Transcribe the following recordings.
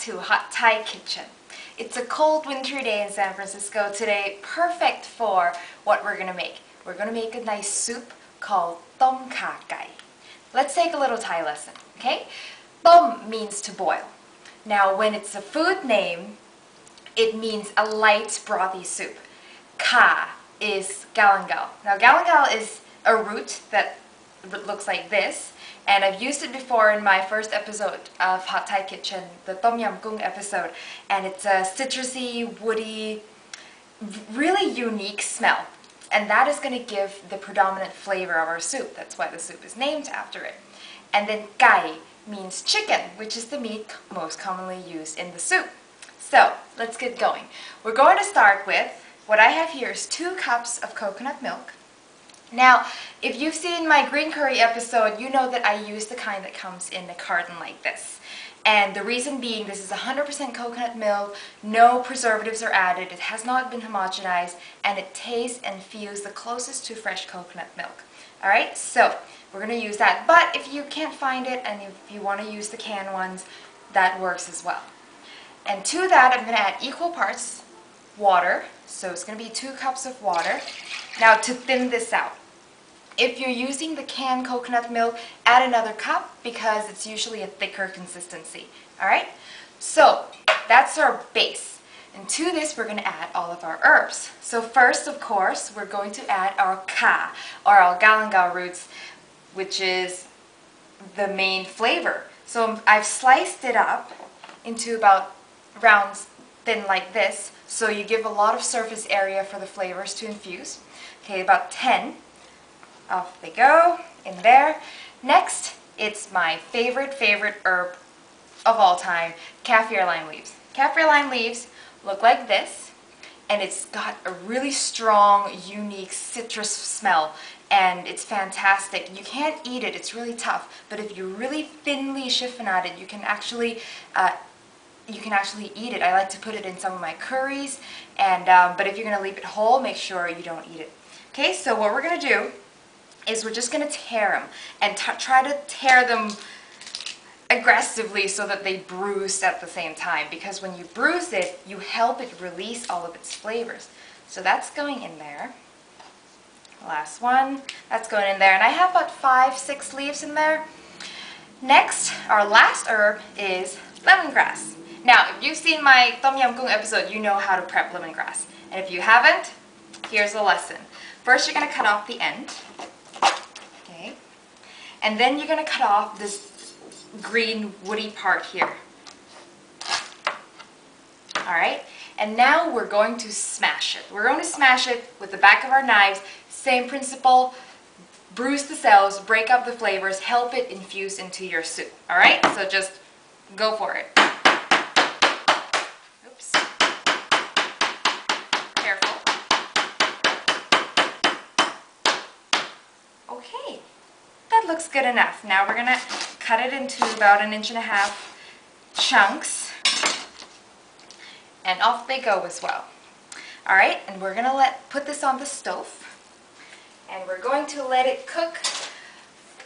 to Hot Thai Kitchen. It's a cold wintry day in San Francisco today, perfect for what we're gonna make. We're gonna make a nice soup called tom kha gai. Let's take a little Thai lesson, okay? Tom means to boil. Now, when it's a food name, it means a light brothy soup. Ka is galangal. Now, galangal is a root that looks like this, and I've used it before in my first episode of Hot Thai Kitchen, the Tom Yam Kung episode, and it's a citrusy, woody, really unique smell. And that is going to give the predominant flavor of our soup. That's why the soup is named after it. And then kai means chicken, which is the meat most commonly used in the soup. So let's get going. We're going to start with, what I have here is two cups of coconut milk. Now, if you've seen my green curry episode, you know that I use the kind that comes in the carton like this. And the reason being, this is 100% coconut milk, no preservatives are added, it has not been homogenized, and it tastes and feels the closest to fresh coconut milk. Alright, so we're going to use that. But if you can't find it, and if you want to use the canned ones, that works as well. And to that, I'm going to add equal parts water. So it's going to be two cups of water. Now to thin this out, if you're using the canned coconut milk, add another cup because it's usually a thicker consistency. Alright? So, that's our base. And to this, we're going to add all of our herbs. So first, of course, we're going to add our ka, or our galangal roots, which is the main flavor. So I've sliced it up into about rounds thin like this, so you give a lot of surface area for the flavors to infuse. Okay, about 10 off they go in there. Next, it's my favorite, favorite herb of all time, kaffir lime leaves. Kaffir lime leaves look like this, and it's got a really strong, unique citrus smell, and it's fantastic. You can't eat it, it's really tough, but if you really thinly chiffonade it, you can actually uh, you can actually eat it. I like to put it in some of my curries, and um, but if you're going to leave it whole, make sure you don't eat it. Okay, so what we're going to do is we're just going to tear them and try to tear them aggressively so that they bruise at the same time because when you bruise it, you help it release all of its flavors. So that's going in there. Last one, that's going in there. And I have about five, six leaves in there. Next, our last herb is lemongrass. Now, if you've seen my Tom Yam Goong episode, you know how to prep lemongrass. And if you haven't, here's a lesson. First, you're going to cut off the end. And then you're going to cut off this green woody part here. Alright? And now we're going to smash it. We're going to smash it with the back of our knives. Same principle. Bruise the cells, break up the flavors, help it infuse into your soup. Alright? So just go for it. Oops. Careful. Okay that looks good enough. Now we're going to cut it into about an inch and a half chunks. And off they go as well. Alright, and we're going to let put this on the stove. And we're going to let it cook.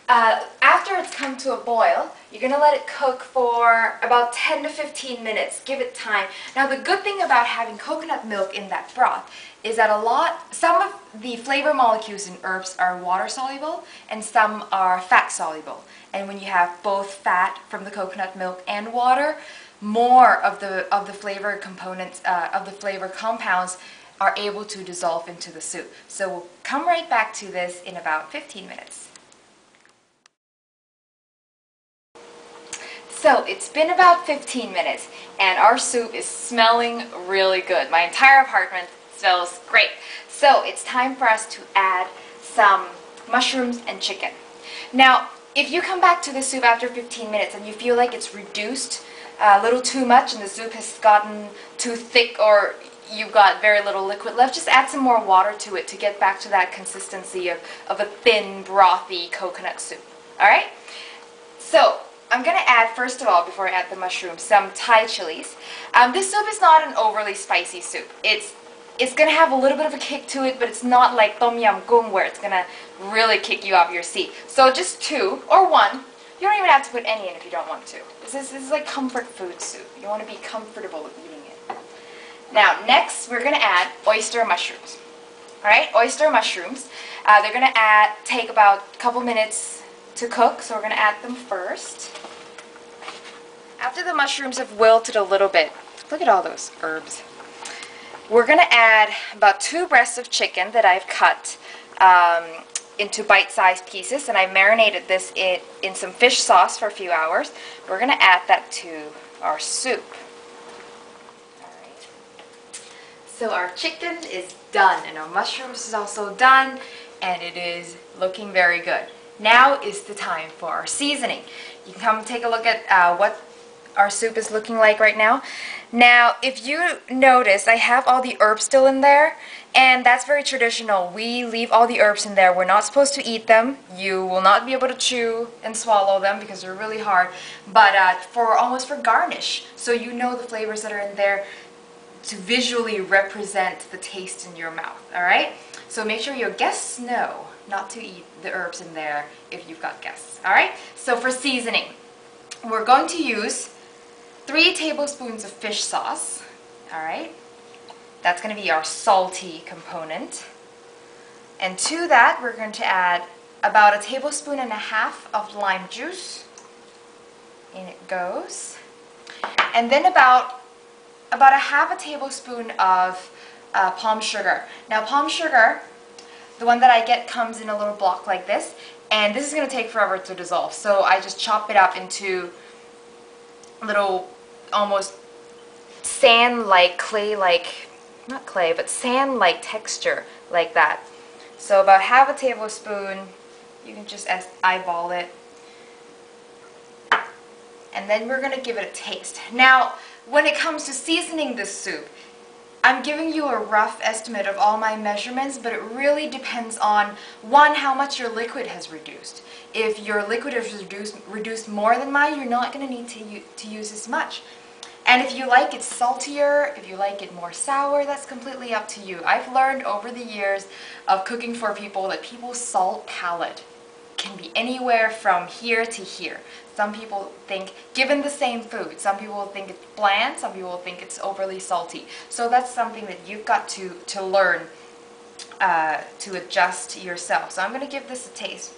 Uh, after it's come to a boil, you're going to let it cook for about 10 to 15 minutes. Give it time. Now the good thing about having coconut milk in that broth is that a lot, some of the flavor molecules in herbs are water soluble and some are fat soluble. And when you have both fat from the coconut milk and water, more of the of the flavor components uh, of the flavor compounds are able to dissolve into the soup. So we'll come right back to this in about 15 minutes. So it's been about 15 minutes and our soup is smelling really good. My entire apartment smells great. So it's time for us to add some mushrooms and chicken. Now, if you come back to the soup after 15 minutes and you feel like it's reduced a little too much and the soup has gotten too thick or you've got very little liquid left, just add some more water to it to get back to that consistency of, of a thin, brothy coconut soup. Alright? So, I'm going to add, first of all, before I add the mushrooms, some Thai chilies. Um, this soup is not an overly spicy soup. It's it's going to have a little bit of a kick to it, but it's not like Tom Yam Goong where it's going to really kick you off your seat. So just two, or one, You don't even have to put any in if you don't want to. This is, this is like comfort food soup. You want to be comfortable eating it. Now, next we're going to add oyster mushrooms. All right, oyster mushrooms. Uh, they're going to add take about a couple minutes to cook, so we're going to add them first. After the mushrooms have wilted a little bit, look at all those herbs. We're going to add about two breasts of chicken that I've cut um, into bite-sized pieces, and I marinated this in, in some fish sauce for a few hours. We're going to add that to our soup. So our chicken is done, and our mushrooms is also done, and it is looking very good. Now is the time for our seasoning. You can come take a look at uh, what our soup is looking like right now. Now, if you notice, I have all the herbs still in there, and that's very traditional. We leave all the herbs in there. We're not supposed to eat them. You will not be able to chew and swallow them because they're really hard, but uh, for almost for garnish. So you know the flavors that are in there to visually represent the taste in your mouth, all right? So make sure your guests know not to eat the herbs in there if you've got guests, all right? So for seasoning, we're going to use three tablespoons of fish sauce, all right? That's going to be our salty component. And to that, we're going to add about a tablespoon and a half of lime juice. In it goes. And then about, about a half a tablespoon of uh, palm sugar. Now palm sugar, the one that I get comes in a little block like this. And this is going to take forever to dissolve. So I just chop it up into a little almost sand-like, clay-like, not clay, but sand-like texture like that. So about half a tablespoon, you can just eyeball it. And then we're going to give it a taste. Now, when it comes to seasoning this soup, I'm giving you a rough estimate of all my measurements, but it really depends on, one, how much your liquid has reduced. If your liquid has reduced, reduced more than mine, you're not going to need to, to use as much. And if you like it saltier, if you like it more sour, that's completely up to you. I've learned over the years of cooking for people that people's salt palate can be anywhere from here to here. Some people think, given the same food, some people think it's bland, some people think it's overly salty. So that's something that you've got to, to learn uh, to adjust yourself. So I'm going to give this a taste.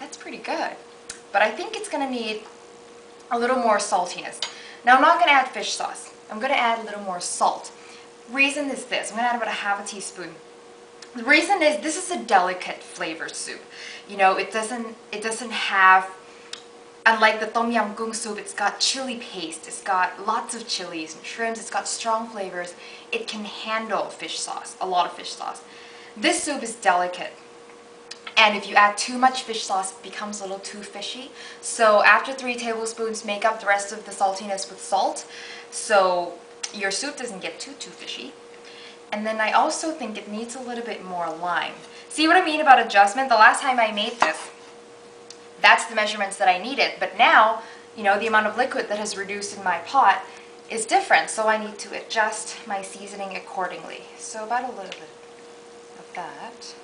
That's pretty good but I think it's going to need a little more saltiness. Now I'm not going to add fish sauce. I'm going to add a little more salt. Reason is this. I'm going to add about a half a teaspoon. The reason is this is a delicate flavor soup. You know, it doesn't it doesn't have unlike the tom yum goong soup, it's got chili paste, it's got lots of chilies and shrimps, it's got strong flavors. It can handle fish sauce, a lot of fish sauce. This soup is delicate. And if you add too much fish sauce, it becomes a little too fishy. So after three tablespoons, make up the rest of the saltiness with salt. So your soup doesn't get too, too fishy. And then I also think it needs a little bit more lime. See what I mean about adjustment? The last time I made this, that's the measurements that I needed. But now, you know, the amount of liquid that has reduced in my pot is different. So I need to adjust my seasoning accordingly. So about a little bit of that.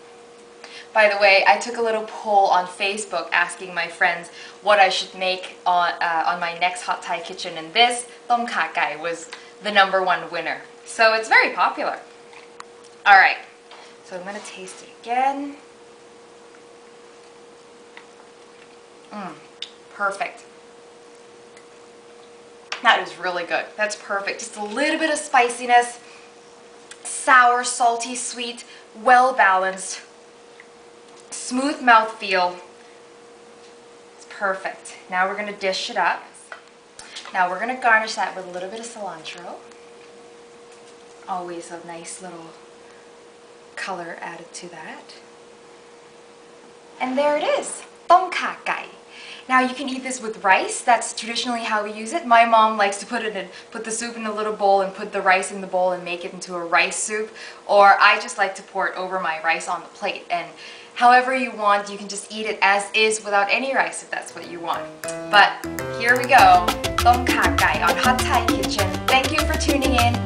By the way, I took a little poll on Facebook asking my friends what I should make on, uh, on my next Hot Thai kitchen, and this, Tom Kha was the number one winner. So it's very popular. Alright, so I'm going to taste it again. Mmm, perfect. That is really good. That's perfect. Just a little bit of spiciness, sour, salty, sweet, well balanced smooth mouth feel. It's perfect. Now we're going to dish it up. Now we're going to garnish that with a little bit of cilantro. Always a nice little color added to that. And there it is, gai. Now you can eat this with rice. That's traditionally how we use it. My mom likes to put it in, put the soup in a little bowl and put the rice in the bowl and make it into a rice soup. Or I just like to pour it over my rice on the plate. And however you want. You can just eat it as is without any rice if that's what you want. But here we go, Tom Kha Gai on Hot Thai Kitchen. Thank you for tuning in